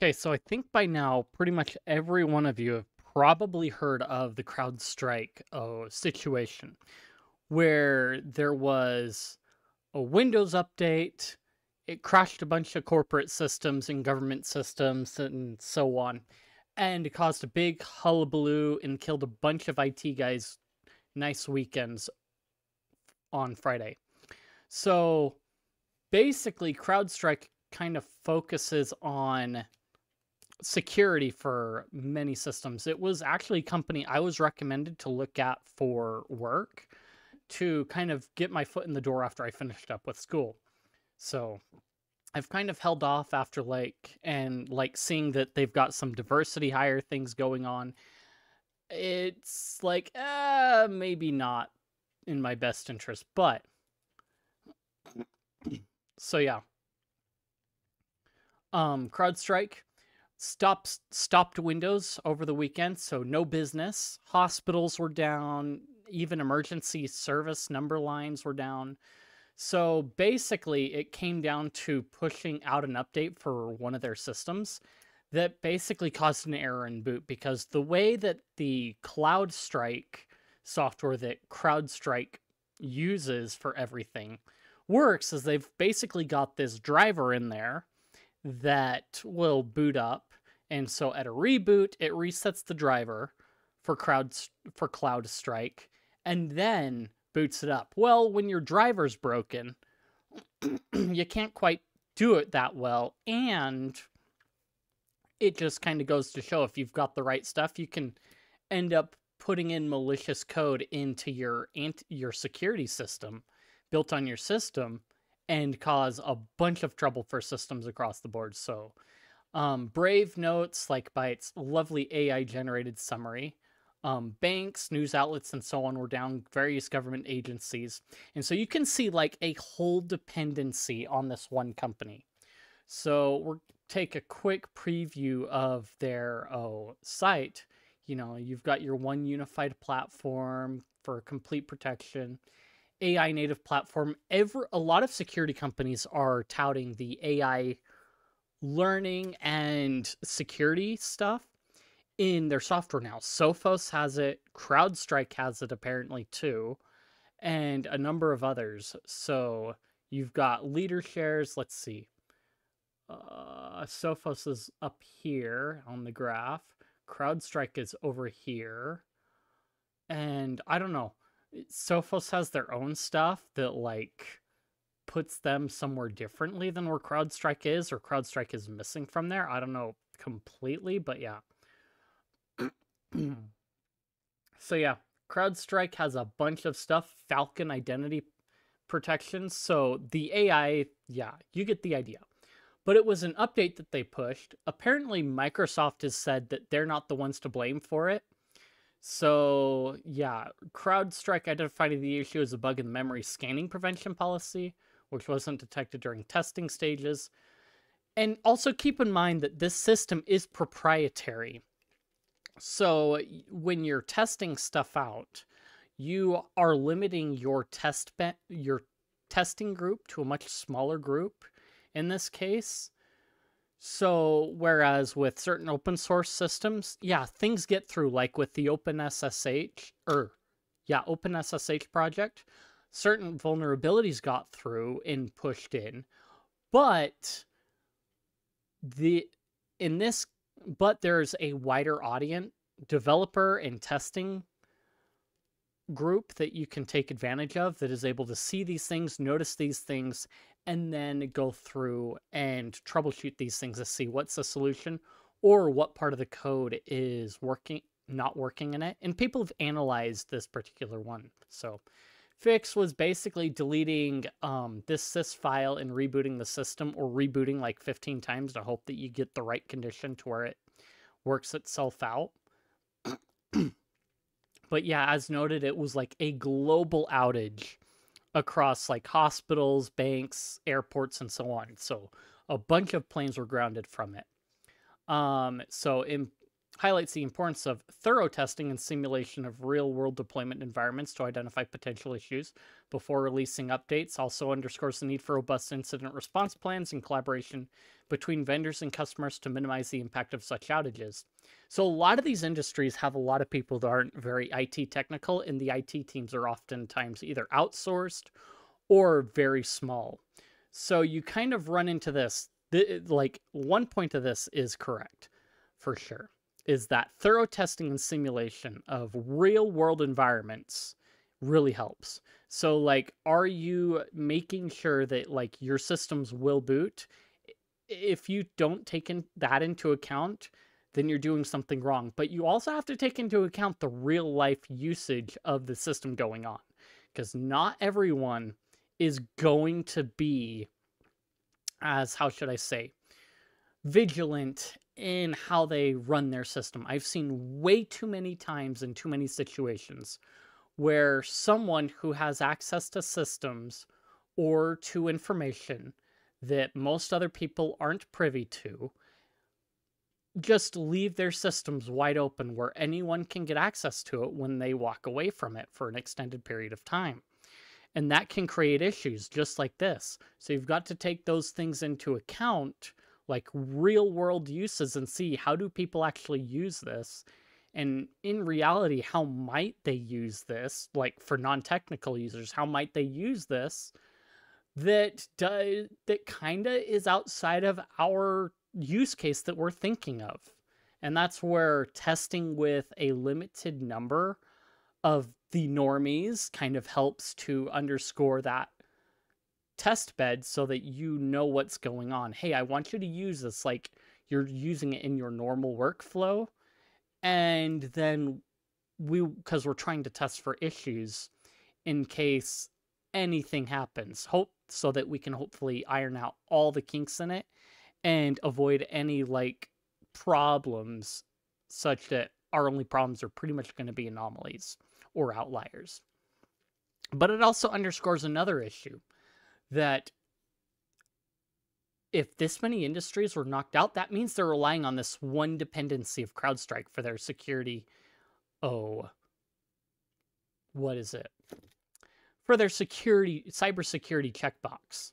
Okay, so I think by now, pretty much every one of you have probably heard of the CrowdStrike oh, situation where there was a Windows update, it crashed a bunch of corporate systems and government systems and so on, and it caused a big hullabaloo and killed a bunch of IT guys' nice weekends on Friday. So basically, CrowdStrike kind of focuses on security for many systems. It was actually a company I was recommended to look at for work to kind of get my foot in the door after I finished up with school. So I've kind of held off after like and like seeing that they've got some diversity hire things going on. It's like uh maybe not in my best interest, but so yeah. Um CrowdStrike stopped stopped Windows over the weekend, so no business. Hospitals were down, even emergency service number lines were down. So basically, it came down to pushing out an update for one of their systems that basically caused an error in boot because the way that the CloudStrike software that CrowdStrike uses for everything works is they've basically got this driver in there that will boot up and so at a reboot, it resets the driver for crowd for Cloud Strike and then boots it up. Well, when your driver's broken, you can't quite do it that well and it just kind of goes to show if you've got the right stuff, you can end up putting in malicious code into your anti- your security system built on your system and cause a bunch of trouble for systems across the board. So um, Brave notes, like by its lovely AI generated summary. Um, banks, news outlets, and so on were down, various government agencies. And so you can see like a whole dependency on this one company. So we'll take a quick preview of their oh, site. You know, you've got your one unified platform for complete protection. AI native platform. Ever a lot of security companies are touting the AI learning and security stuff in their software now. Sophos has it, CrowdStrike has it apparently too, and a number of others. So you've got leader shares. Let's see. Uh, Sophos is up here on the graph. CrowdStrike is over here. And I don't know. Sophos has their own stuff that like puts them somewhere differently than where CrowdStrike is, or CrowdStrike is missing from there. I don't know completely, but yeah. so yeah, CrowdStrike has a bunch of stuff, Falcon identity protection. So the AI, yeah, you get the idea. But it was an update that they pushed. Apparently, Microsoft has said that they're not the ones to blame for it. So, yeah, CrowdStrike identified the issue as a bug in the memory scanning prevention policy, which wasn't detected during testing stages. And also keep in mind that this system is proprietary. So when you're testing stuff out, you are limiting your test your testing group to a much smaller group in this case. So whereas with certain open source systems, yeah, things get through like with the OpenSSH or yeah, OpenSSH project, certain vulnerabilities got through and pushed in. But the in this but there's a wider audience developer and testing group that you can take advantage of that is able to see these things notice these things and then go through and troubleshoot these things to see what's the solution or what part of the code is working not working in it. And people have analyzed this particular one. So fix was basically deleting um, this sys file and rebooting the system or rebooting like 15 times to hope that you get the right condition to where it works itself out. but yeah, as noted, it was like a global outage across like hospitals, banks, airports, and so on. So a bunch of planes were grounded from it. Um, so in highlights the importance of thorough testing and simulation of real world deployment environments to identify potential issues before releasing updates. Also underscores the need for robust incident response plans and collaboration between vendors and customers to minimize the impact of such outages. So, a lot of these industries have a lot of people that aren't very IT technical, and the IT teams are oftentimes either outsourced or very small. So, you kind of run into this. Like, one point of this is correct for sure is that thorough testing and simulation of real world environments really helps. So like are you making sure that like your systems will boot? If you don't take in that into account, then you're doing something wrong. But you also have to take into account the real life usage of the system going on because not everyone is going to be as how should I say vigilant in how they run their system. I've seen way too many times in too many situations where someone who has access to systems or to information that most other people aren't privy to just leave their systems wide open where anyone can get access to it when they walk away from it for an extended period of time. And that can create issues just like this. So you've got to take those things into account like real world uses and see how do people actually use this? And in reality how might they use this like for non-technical users how might they use this that does that kind of is outside of our use case that we're thinking of? And that's where testing with a limited number of the normies kind of helps to underscore that test bed so that you know what's going on. Hey, I want you to use this like you're using it in your normal workflow. And then we, because we're trying to test for issues in case anything happens, hope so that we can hopefully iron out all the kinks in it and avoid any like problems such that our only problems are pretty much going to be anomalies or outliers. But it also underscores another issue that if this many industries were knocked out, that means they're relying on this one dependency of CrowdStrike for their security. Oh, what is it? For their security, cybersecurity checkbox.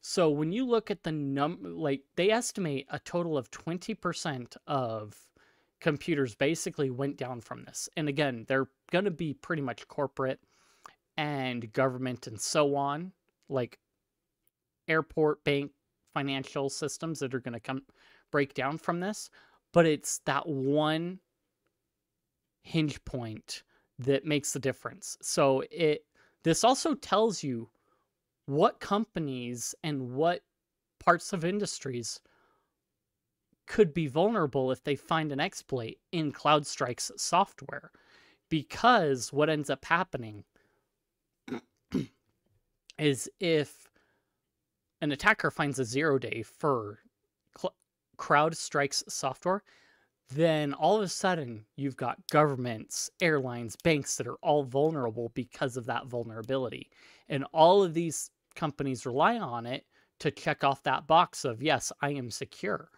So when you look at the num, like they estimate a total of 20% of computers basically went down from this. And again, they're going to be pretty much corporate and government and so on, like airport, bank, financial systems that are going to come break down from this, but it's that one hinge point that makes the difference. So it this also tells you what companies and what parts of industries could be vulnerable if they find an exploit in CloudStrike's software. Because what ends up happening is if an attacker finds a zero day for cl- CrowdStrike's software, then all of a sudden you've got governments, airlines, banks that are all vulnerable because of that vulnerability. And all of these companies rely on it to check off that box of, yes, I am secure.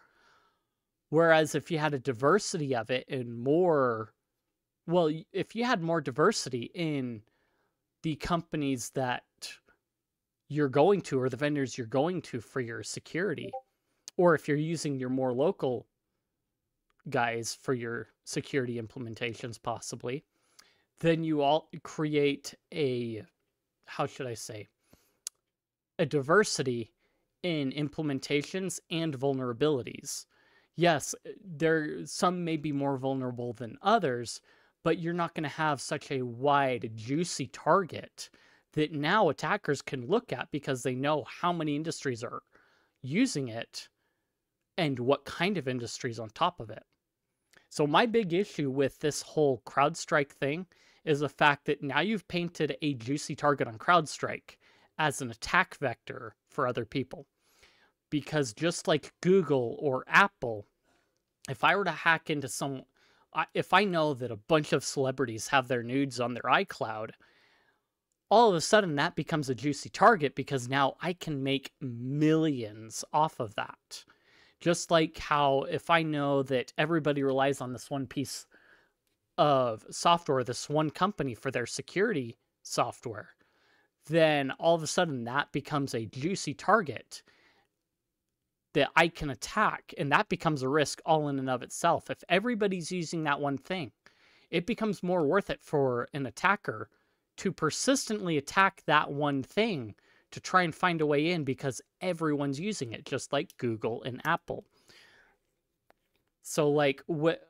Whereas if you had a diversity of it and more, well, if you had more diversity in the companies that you're going to or the vendors you're going to for your security. Or if you're using your more local guys for your security implementations, possibly, then you all create a, how should I say, a diversity in implementations and vulnerabilities. Yes, there some may be more vulnerable than others, but you're not going to have such a wide, juicy target that now attackers can look at because they know how many industries are using it and what kind of industries on top of it. So my big issue with this whole CrowdStrike thing is the fact that now you've painted a juicy target on CrowdStrike as an attack vector for other people. Because just like Google or Apple, if I were to hack into some, if I know that a bunch of celebrities have their nudes on their iCloud, all of a sudden that becomes a juicy target because now I can make millions off of that. Just like how if I know that everybody relies on this one piece of software, this one company for their security software, then all of a sudden that becomes a juicy target that I can attack. And that becomes a risk all in and of itself. If everybody's using that one thing, it becomes more worth it for an attacker to persistently attack that one thing to try and find a way in because everyone's using it, just like Google and Apple. So, like, what,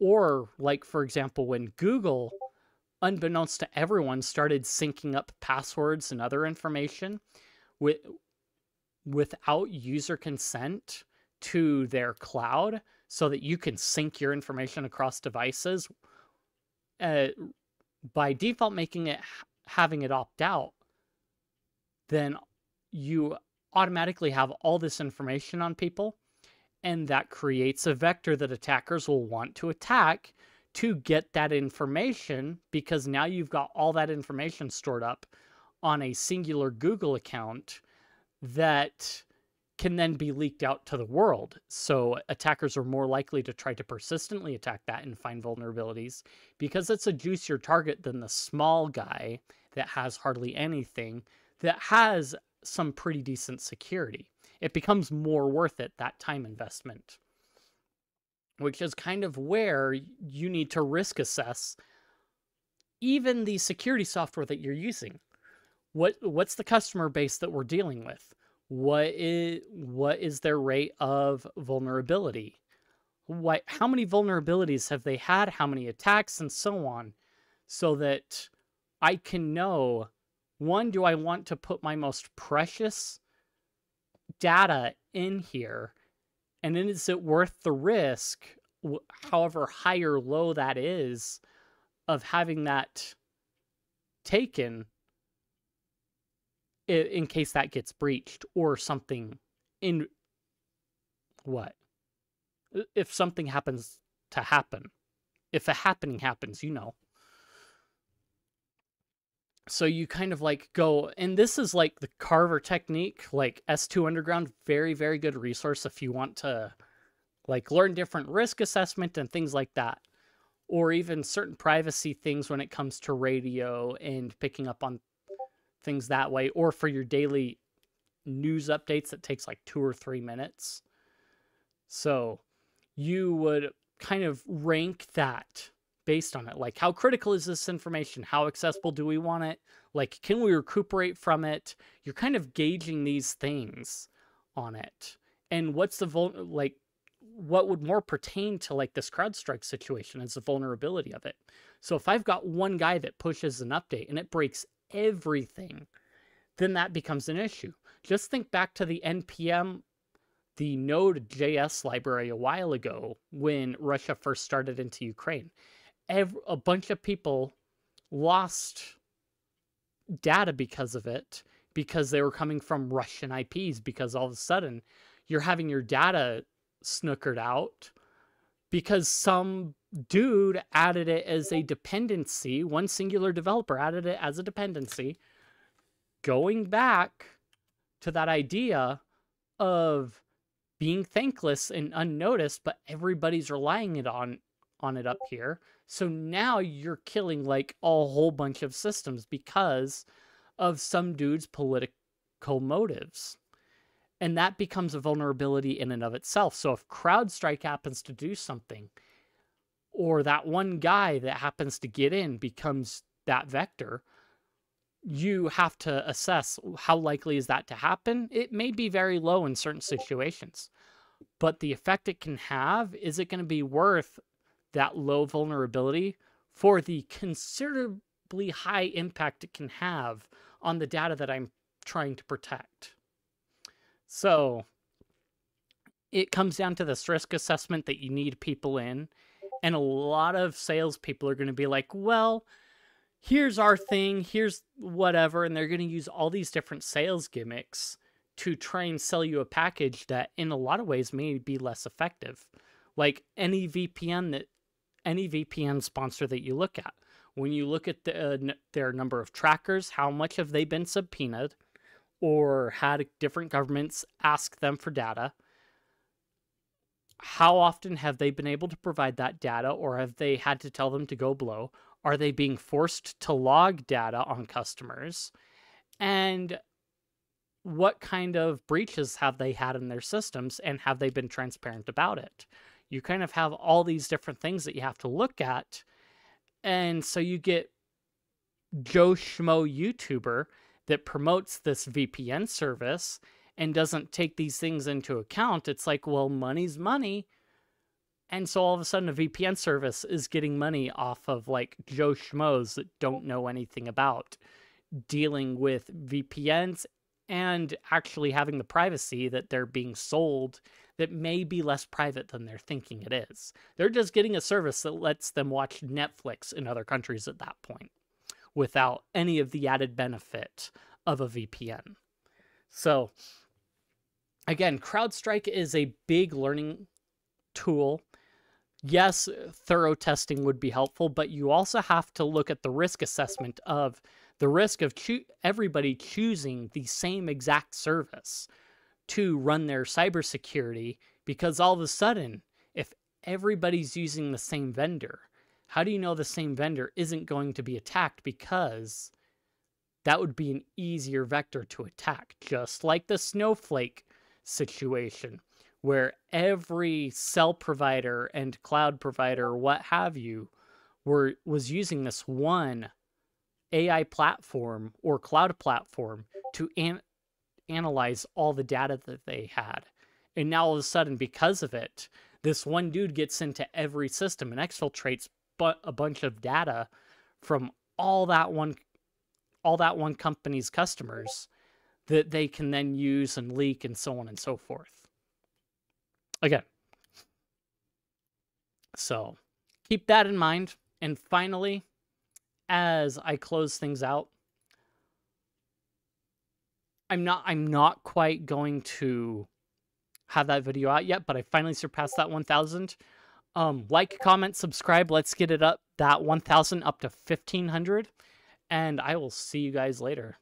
or like, for example, when Google, unbeknownst to everyone, started syncing up passwords and other information with without user consent to their cloud so that you can sync your information across devices uh, by default making it having it opt out then you automatically have all this information on people and that creates a vector that attackers will want to attack to get that information because now you've got all that information stored up on a singular Google account that can then be leaked out to the world. So attackers are more likely to try to persistently attack that and find vulnerabilities because it's a juicier target than the small guy that has hardly anything that has some pretty decent security. It becomes more worth it that time investment. Which is kind of where you need to risk assess even the security software that you're using. What what's the customer base that we're dealing with? What is what is their rate of vulnerability? What how many vulnerabilities have they had? How many attacks and so on so that i can know one do i want to put my most precious data in here? And then is it worth the risk however high or low that is of having that taken in case that gets breached or something in what? If something happens to happen. If a happening happens you know. So you kind of like go and this is like the carver technique like s2 underground very very good resource if you want to like learn different risk assessment and things like that. Or even certain privacy things when it comes to radio and picking up on things that way, or for your daily news updates that takes like two or three minutes. So you would kind of rank that based on it. Like, how critical is this information? How accessible do we want it? Like, can we recuperate from it? You're kind of gauging these things on it. And what's the vul like what would more pertain to like this CrowdStrike situation is the vulnerability of it. So if I've got one guy that pushes an update and it breaks everything, then that becomes an issue. Just think back to the NPM, the Node.js library a while ago when Russia first started into Ukraine. Every, a bunch of people lost data because of it, because they were coming from Russian IPs, because all of a sudden you're having your data snookered out because some dude added it as a dependency. One singular developer added it as a dependency. Going back to that idea of being thankless and unnoticed, but everybody's relying it on on it up here. So now you're killing like a whole bunch of systems because of some dude's political motives. And that becomes a vulnerability in and of itself. So if CrowdStrike happens to do something or that one guy that happens to get in becomes that vector, you have to assess how likely is that to happen. It may be very low in certain situations, but the effect it can have is it going to be worth that low vulnerability for the considerably high impact it can have on the data that I'm trying to protect. So it comes down to this risk assessment that you need people in and a lot of salespeople are going to be like, well, here's our thing, here's whatever. And they're going to use all these different sales gimmicks to try and sell you a package that, in a lot of ways, may be less effective. Like any VPN that any VPN sponsor that you look at, when you look at the, uh, their number of trackers, how much have they been subpoenaed or had different governments ask them for data? How often have they been able to provide that data or have they had to tell them to go blow? Are they being forced to log data on customers? And what kind of breaches have they had in their systems and have they been transparent about it? You kind of have all these different things that you have to look at. And so you get Joe Schmo YouTuber that promotes this VPN service and doesn't take these things into account, it's like, well, money's money. And so all of a sudden, a VPN service is getting money off of like Joe Schmoes that don't know anything about dealing with VPNs and actually having the privacy that they're being sold that may be less private than they're thinking it is. They're just getting a service that lets them watch Netflix in other countries at that point without any of the added benefit of a VPN. So, again, CrowdStrike is a big learning tool. Yes, thorough testing would be helpful, but you also have to look at the risk assessment of the risk of cho- everybody choosing the same exact service to run their cybersecurity because all of a sudden, if everybody's using the same vendor, how do you know the same vendor isn't going to be attacked because that would be an easier vector to attack, just like the snowflake situation where every cell provider and cloud provider what have you were was using this one AI platform or cloud platform to an- analyze all the data that they had. And now all of a sudden because of it, this one dude gets into every system and exfiltrates but a bunch of data from all that one all that one company's customers that they can then use and leak and so on and so forth. Again, so keep that in mind. And finally, as I close things out, I'm not I'm not quite going to have that video out yet, but I finally surpassed that 1000. Um, like, comment, subscribe. Let's get it up that 1000 up to 1500 and I will see you guys later.